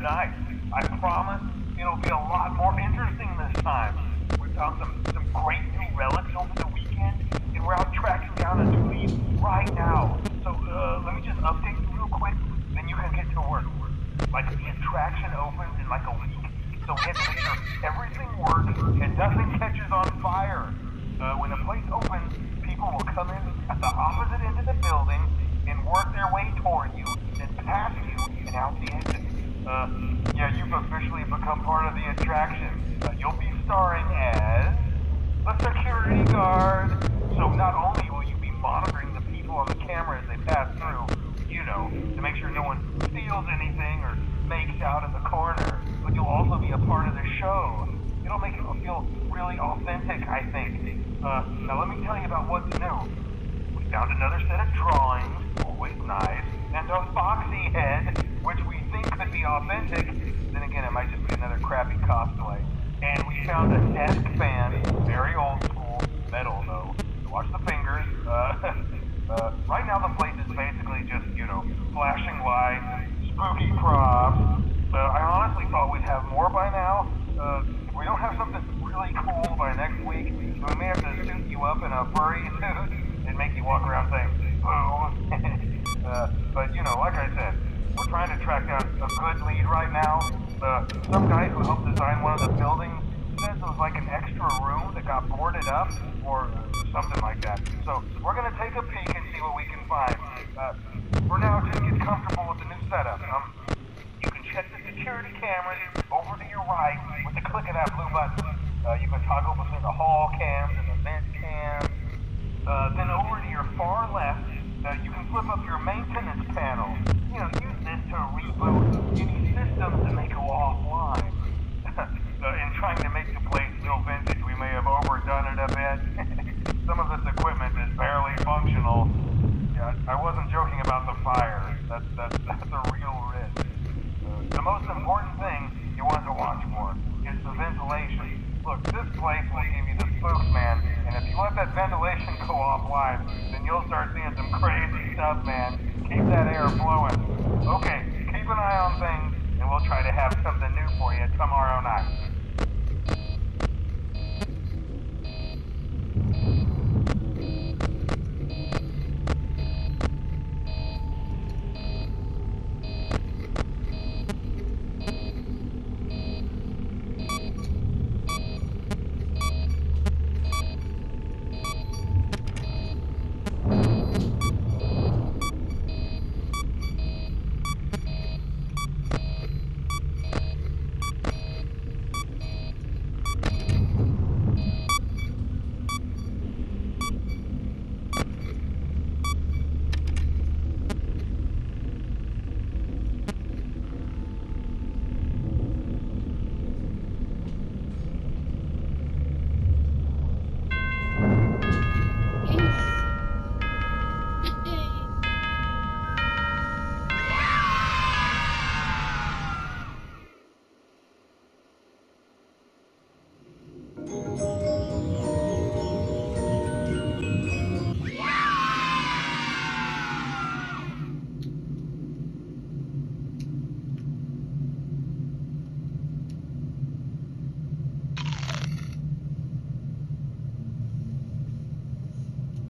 nice. I promise it'll be a lot more interesting this time. We found some, some great new relics over the weekend, and we're out tracking down a new lead right now. So uh, let me just update you real quick, then you can get to work. Like the attraction opens in like a week, so we have to make sure everything works and nothing catches on fire. Uh, when the place opens, people will come in at the opposite end of the building and work their way toward you, then past you and out the exit. Uh, yeah, you've officially become part of the attraction. Uh, you'll be starring as a security guard. So not only will you be monitoring the people on the camera as they pass through, you know, to make sure no one steals anything or makes out in the corner, but you'll also be a part of the show. It'll make it feel really authentic, I think. Uh, now let me tell you about what's new. We found another set of drawings, always nice, and a Foxy head, could be authentic. Then again, it might just be another crappy cosplay. And we found a desk fan, very old school, metal though. Watch the fingers. Uh, uh, right now the place is basically just, you know, flashing lights, spooky props. Uh, I honestly thought we'd have more by now. Uh, we don't have something really cool by next week, so we may have to suit you up in a furry suit and make you walk around saying, boo. uh, but, you know, like I said, we're trying to track down a good lead right now. Uh, some guy who helped design one of the buildings says it was like an extra room that got boarded up or something like that. So we're going to take a peek and see what we can find. Uh, for now, just get comfortable with the new setup. Um, you can check the security cameras over to your right with the click of that blue button. Uh, you can toggle between the hall cams and the vent cams. Uh, then over to your far left, uh, you can flip up your maintenance panel. You know, use this to reboot any systems that may go offline. uh, in trying to make the place feel vintage, we may have overdone it a bit. Some of this equipment is barely functional. Yeah, I wasn't joking about the fire. That's, that's, that's a real risk. The most important thing you want to watch for is the ventilation. Look, this place will give you the spooks, man. And if you let that ventilation go offline, then you'll start seeing some crazy stuff, man. Keep that air flowing.